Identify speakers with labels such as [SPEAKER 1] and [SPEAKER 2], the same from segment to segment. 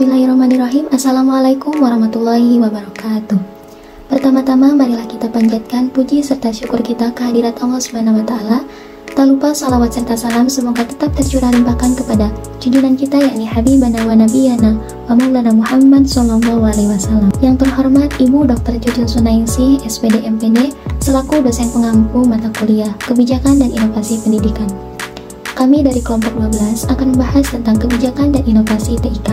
[SPEAKER 1] Bismillahirrahmanirrahim Assalamualaikum warahmatullahi wabarakatuh Pertama-tama marilah kita panjatkan puji serta syukur kita kehadirat Allah Subhanahu wa taala. Tak lupa salawat serta salam semoga tetap tercurah limpahkan kepada junjungan kita yakni Habibana wa Nabiyana wa Maulana Muhammad Sallallahu Alaihi. Yang terhormat Ibu Dr. Jujun Sunaingsi, SPD MPD, selaku dosen pengampu mata kuliah Kebijakan dan Inovasi Pendidikan. Kami dari kelompok 12 akan membahas tentang kebijakan dan inovasi TIK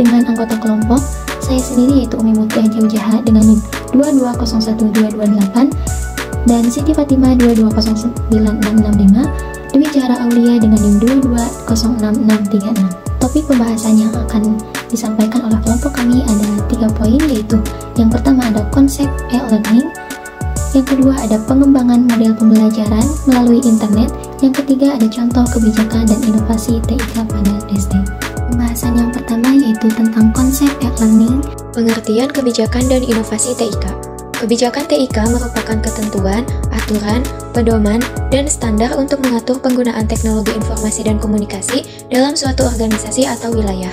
[SPEAKER 1] dengan anggota kelompok saya sendiri yaitu Umi Mutia Jauh dengan NIM 2201228 dan Siti Fatimah 2209665 Dwi Cahara Aulia dengan NIM 2206636 Topik pembahasan yang akan disampaikan oleh kelompok kami ada tiga poin yaitu yang pertama ada konsep e-learning yang kedua ada pengembangan model pembelajaran melalui internet, yang ketiga ada contoh kebijakan dan inovasi TIK pada SD. Pembahasan yang pertama yaitu tentang konsep e-learning,
[SPEAKER 2] pengertian kebijakan dan inovasi TIK. Kebijakan TIK merupakan ketentuan, aturan, pedoman, dan standar untuk mengatur penggunaan teknologi informasi dan komunikasi dalam suatu organisasi atau wilayah.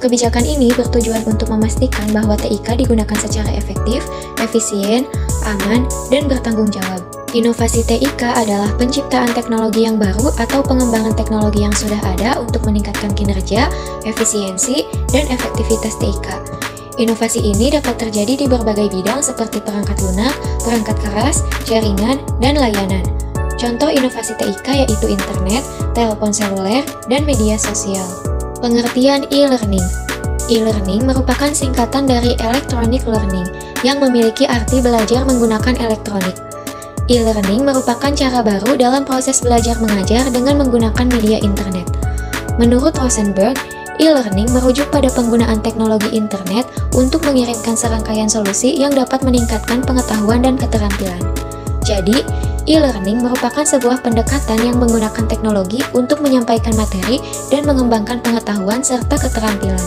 [SPEAKER 2] Kebijakan ini bertujuan untuk memastikan bahwa TIK digunakan secara efektif, efisien, aman, dan bertanggung jawab. Inovasi TIK adalah penciptaan teknologi yang baru atau pengembangan teknologi yang sudah ada untuk meningkatkan kinerja, efisiensi, dan efektivitas TIK. Inovasi ini dapat terjadi di berbagai bidang seperti perangkat lunak, perangkat keras, jaringan, dan layanan. Contoh inovasi TIK yaitu internet, telepon seluler, dan media sosial. Pengertian e-learning E-learning merupakan singkatan dari electronic learning yang memiliki arti belajar menggunakan elektronik. E-learning merupakan cara baru dalam proses belajar mengajar dengan menggunakan media internet. Menurut Rosenberg, e-learning merujuk pada penggunaan teknologi internet untuk mengirimkan serangkaian solusi yang dapat meningkatkan pengetahuan dan keterampilan. Jadi, E-learning merupakan sebuah pendekatan yang menggunakan teknologi untuk menyampaikan materi dan mengembangkan pengetahuan serta keterampilan.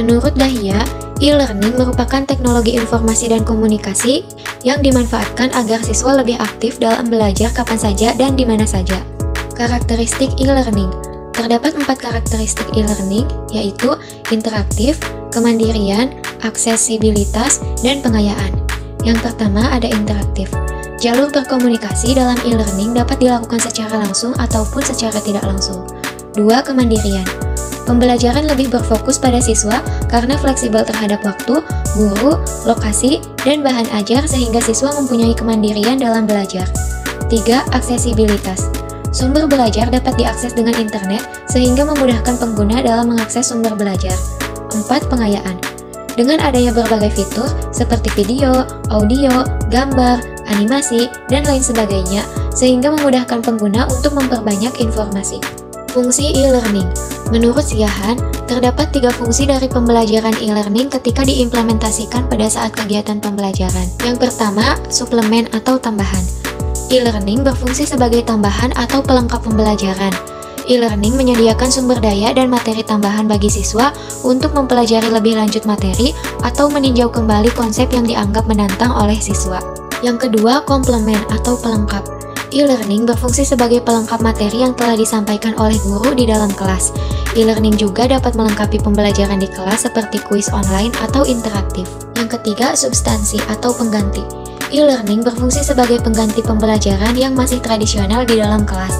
[SPEAKER 2] Menurut Dahya, e-learning merupakan teknologi informasi dan komunikasi yang dimanfaatkan agar siswa lebih aktif dalam belajar kapan saja dan di mana saja. Karakteristik e-learning Terdapat empat karakteristik e-learning, yaitu interaktif, kemandirian, aksesibilitas, dan pengayaan. Yang pertama ada interaktif. Jalur berkomunikasi dalam e-learning dapat dilakukan secara langsung ataupun secara tidak langsung. Dua, kemandirian. Pembelajaran lebih berfokus pada siswa karena fleksibel terhadap waktu, guru, lokasi, dan bahan ajar sehingga siswa mempunyai kemandirian dalam belajar. Tiga, aksesibilitas. Sumber belajar dapat diakses dengan internet sehingga memudahkan pengguna dalam mengakses sumber belajar. Empat, pengayaan. Dengan adanya berbagai fitur seperti video, audio, gambar, animasi, dan lain sebagainya, sehingga memudahkan pengguna untuk memperbanyak informasi. Fungsi e-learning Menurut Siahan, terdapat tiga fungsi dari pembelajaran e-learning ketika diimplementasikan pada saat kegiatan pembelajaran. Yang pertama, suplemen atau tambahan. E-learning berfungsi sebagai tambahan atau pelengkap pembelajaran. E-learning menyediakan sumber daya dan materi tambahan bagi siswa untuk mempelajari lebih lanjut materi atau meninjau kembali konsep yang dianggap menantang oleh siswa. Yang kedua, komplement atau pelengkap. E-learning berfungsi sebagai pelengkap materi yang telah disampaikan oleh guru di dalam kelas. E-learning juga dapat melengkapi pembelajaran di kelas seperti kuis online atau interaktif. Yang ketiga, substansi atau pengganti. E-learning berfungsi sebagai pengganti pembelajaran yang masih tradisional di dalam kelas.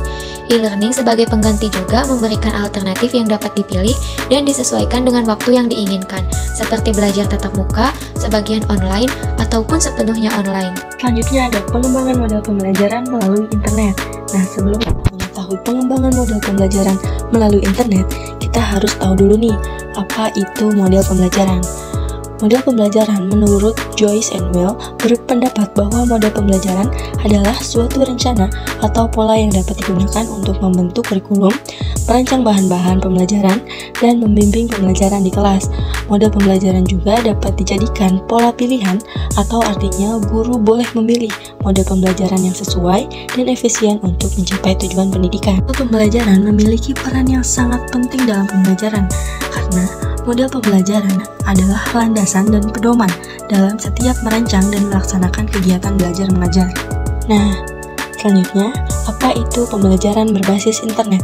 [SPEAKER 2] E-learning sebagai pengganti juga memberikan alternatif yang dapat dipilih dan disesuaikan dengan waktu yang diinginkan, seperti belajar tatap muka, sebagian online, ataupun sepenuhnya online.
[SPEAKER 3] Selanjutnya ada pengembangan model pembelajaran melalui internet. Nah, sebelum mengetahui pengembangan model pembelajaran melalui internet, kita harus tahu dulu nih, apa itu model pembelajaran. Model pembelajaran menurut Joyce and Well berpendapat bahwa model pembelajaran adalah suatu rencana atau pola yang dapat digunakan untuk membentuk kurikulum, merancang bahan-bahan pembelajaran, dan membimbing pembelajaran di kelas. Model pembelajaran juga dapat dijadikan pola pilihan atau artinya guru boleh memilih model pembelajaran yang sesuai dan efisien untuk mencapai tujuan pendidikan. Pembelajaran memiliki peran yang sangat penting dalam pembelajaran karena Model pembelajaran adalah landasan dan pedoman dalam setiap merancang dan melaksanakan kegiatan belajar mengajar. Nah, selanjutnya, apa itu pembelajaran berbasis internet?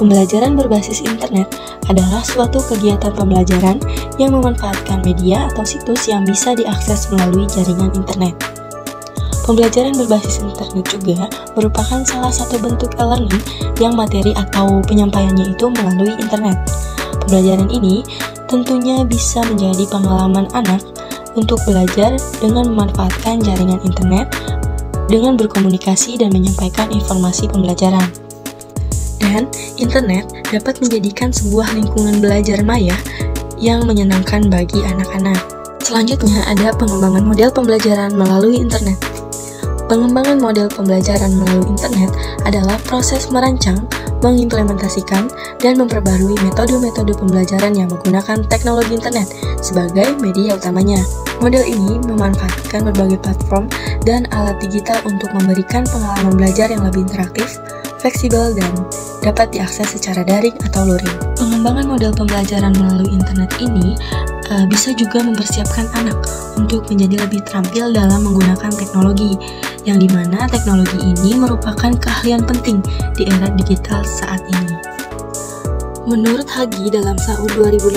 [SPEAKER 3] Pembelajaran berbasis internet adalah suatu kegiatan pembelajaran yang memanfaatkan media atau situs yang bisa diakses melalui jaringan internet. Pembelajaran berbasis internet juga merupakan salah satu bentuk e-learning yang materi atau penyampaiannya itu melalui internet. Pembelajaran ini tentunya bisa menjadi pengalaman anak untuk belajar dengan memanfaatkan jaringan internet dengan berkomunikasi dan menyampaikan informasi pembelajaran dan internet dapat menjadikan sebuah lingkungan belajar maya yang menyenangkan bagi anak-anak. Selanjutnya ada pengembangan model pembelajaran melalui internet. Pengembangan model pembelajaran melalui internet adalah proses merancang, mengimplementasikan, dan memperbarui metode-metode pembelajaran yang menggunakan teknologi internet sebagai media utamanya. Model ini memanfaatkan berbagai platform dan alat digital untuk memberikan pengalaman belajar yang lebih interaktif, fleksibel, dan dapat diakses secara daring atau luring. Pengembangan model pembelajaran melalui internet ini uh, bisa juga mempersiapkan anak untuk menjadi lebih terampil dalam menggunakan teknologi, yang di mana teknologi ini merupakan keahlian penting di era digital saat ini. Menurut Hagi dalam SAU 2018,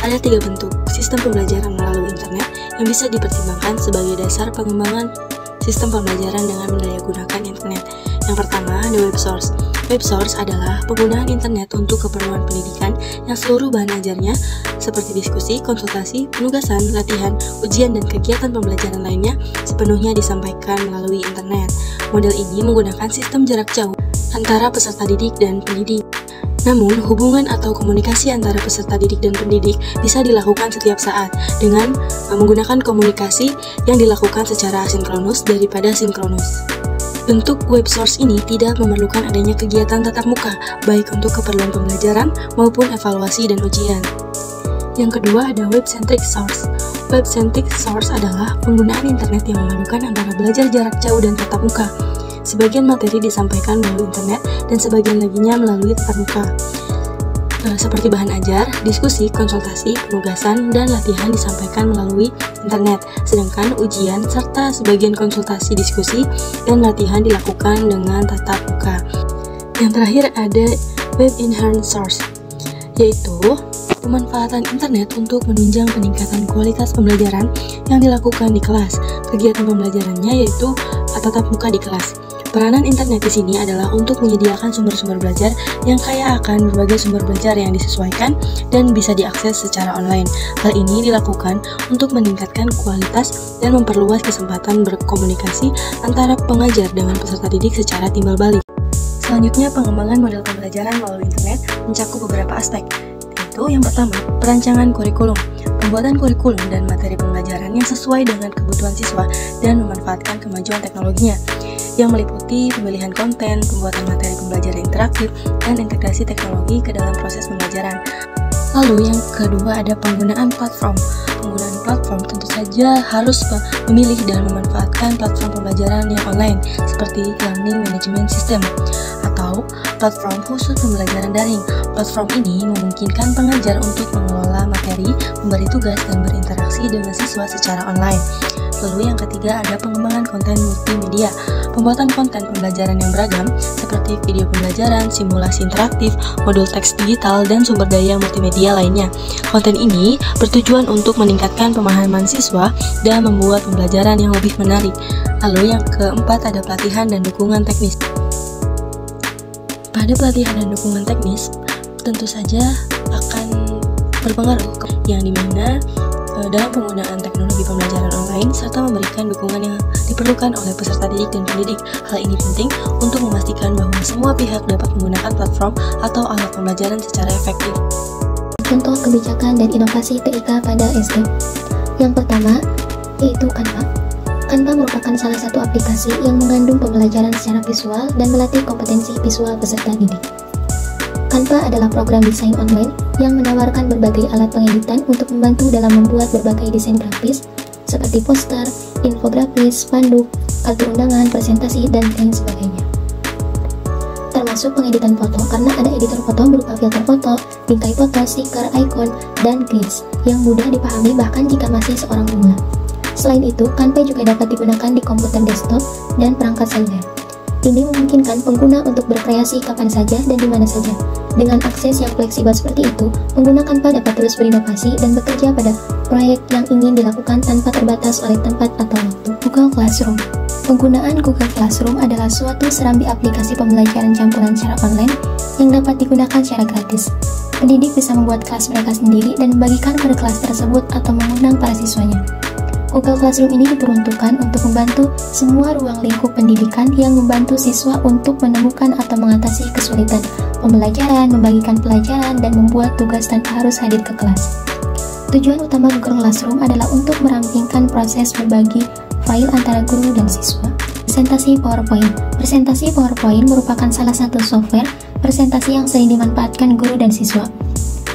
[SPEAKER 3] ada tiga bentuk sistem pembelajaran melalui internet yang bisa dipertimbangkan sebagai dasar pengembangan sistem pembelajaran dengan mendaya gunakan internet. Yang pertama, ada web source. Web source adalah penggunaan internet untuk keperluan pendidikan yang seluruh bahan ajarnya seperti diskusi, konsultasi, penugasan, latihan, ujian, dan kegiatan pembelajaran lainnya sepenuhnya disampaikan melalui internet. Model ini menggunakan sistem jarak jauh antara peserta didik dan pendidik. Namun, hubungan atau komunikasi antara peserta didik dan pendidik bisa dilakukan setiap saat dengan menggunakan komunikasi yang dilakukan secara asinkronus daripada sinkronus. Bentuk web source ini tidak memerlukan adanya kegiatan tatap muka, baik untuk keperluan pembelajaran maupun evaluasi dan ujian. Yang kedua ada web-centric source. Web-centric source adalah penggunaan internet yang memadukan antara belajar jarak jauh dan tatap muka. Sebagian materi disampaikan melalui internet dan sebagian laginya melalui tatap muka. Eh, seperti bahan ajar, diskusi, konsultasi, penugasan, dan latihan disampaikan melalui internet, sedangkan ujian serta sebagian konsultasi diskusi dan latihan dilakukan dengan tatap muka. Yang terakhir ada Web Inherent Source, yaitu pemanfaatan internet untuk menunjang peningkatan kualitas pembelajaran yang dilakukan di kelas. Kegiatan pembelajarannya yaitu tatap muka di kelas. Peranan internet di sini adalah untuk menyediakan sumber-sumber belajar yang kaya akan berbagai sumber belajar yang disesuaikan dan bisa diakses secara online. Hal ini dilakukan untuk meningkatkan kualitas dan memperluas kesempatan berkomunikasi antara pengajar dengan peserta didik secara timbal balik. Selanjutnya, pengembangan model pembelajaran melalui internet mencakup beberapa aspek, yaitu yang pertama, perancangan kurikulum pembuatan kurikulum dan materi pembelajaran yang sesuai dengan kebutuhan siswa dan memanfaatkan kemajuan teknologinya yang meliputi pemilihan konten, pembuatan materi pembelajaran interaktif, dan integrasi teknologi ke dalam proses pembelajaran. Lalu yang kedua ada penggunaan platform. Penggunaan platform tentu saja harus memilih dan memanfaatkan platform pembelajaran yang online seperti Learning Management System atau platform khusus pembelajaran daring. Platform ini memungkinkan pengajar untuk mengelola materi, memberi tugas, dan berinteraksi dengan siswa secara online. Lalu yang ketiga ada pengembangan konten multimedia. Pembuatan konten pembelajaran yang beragam seperti video pembelajaran, simulasi interaktif, modul teks digital, dan sumber daya multimedia lainnya. Konten ini bertujuan untuk meningkatkan pemahaman siswa dan membuat pembelajaran yang lebih menarik. Lalu yang keempat ada pelatihan dan dukungan teknis. Pada pelatihan dan dukungan teknis, tentu saja akan berpengaruh yang di mana dalam penggunaan teknologi pembelajaran online serta memberikan dukungan yang diperlukan oleh peserta didik dan pendidik. Hal ini penting untuk memastikan bahwa semua pihak dapat menggunakan platform atau alat pembelajaran secara efektif.
[SPEAKER 1] Contoh kebijakan dan inovasi TIK pada SD. Yang pertama, yaitu Canva. Canva merupakan salah satu aplikasi yang mengandung pembelajaran secara visual dan melatih kompetensi visual peserta didik. Canva adalah program desain online yang menawarkan berbagai alat pengeditan untuk membantu dalam membuat berbagai desain grafis seperti poster, infografis, spanduk, kartu undangan, presentasi, dan lain sebagainya. Termasuk pengeditan foto karena ada editor foto berupa filter foto, bingkai foto, stiker, icon, dan grids yang mudah dipahami bahkan jika masih seorang pemula. Selain itu, Canva juga dapat digunakan di komputer desktop dan perangkat seluler. Ini memungkinkan pengguna untuk berkreasi kapan saja dan di mana saja, Dengan akses yang fleksibel seperti itu, pengguna Canva dapat terus berinovasi dan bekerja pada proyek yang ingin dilakukan tanpa terbatas oleh tempat atau waktu. Google Classroom Penggunaan Google Classroom adalah suatu serambi aplikasi pembelajaran campuran secara online yang dapat digunakan secara gratis. Pendidik bisa membuat kelas mereka sendiri dan membagikan pada kelas tersebut atau mengundang para siswanya. Google Classroom ini diperuntukkan untuk membantu semua ruang lingkup pendidikan yang membantu siswa untuk menemukan atau mengatasi kesulitan pembelajaran, membagikan pelajaran, dan membuat tugas tanpa harus hadir ke kelas. Tujuan utama Google Classroom adalah untuk merampingkan proses berbagi file antara guru dan siswa. Presentasi PowerPoint Presentasi PowerPoint merupakan salah satu software presentasi yang sering dimanfaatkan guru dan siswa.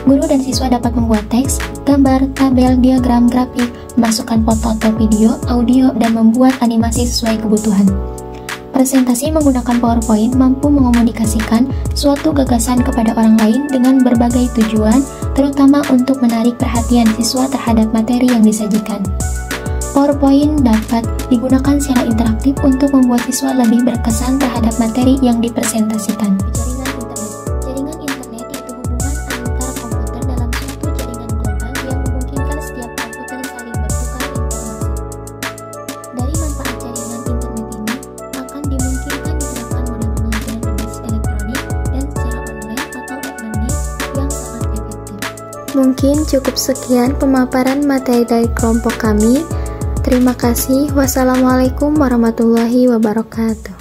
[SPEAKER 1] Guru dan siswa dapat membuat teks, gambar, tabel, diagram, grafik, memasukkan foto atau video, audio, dan membuat animasi sesuai kebutuhan. Presentasi menggunakan PowerPoint mampu mengomunikasikan suatu gagasan kepada orang lain dengan berbagai tujuan, terutama untuk menarik perhatian siswa terhadap materi yang disajikan. PowerPoint dapat digunakan secara interaktif untuk membuat siswa lebih berkesan terhadap materi yang dipresentasikan.
[SPEAKER 4] Mungkin cukup sekian pemaparan materi dari kelompok kami. Terima kasih. Wassalamualaikum warahmatullahi wabarakatuh.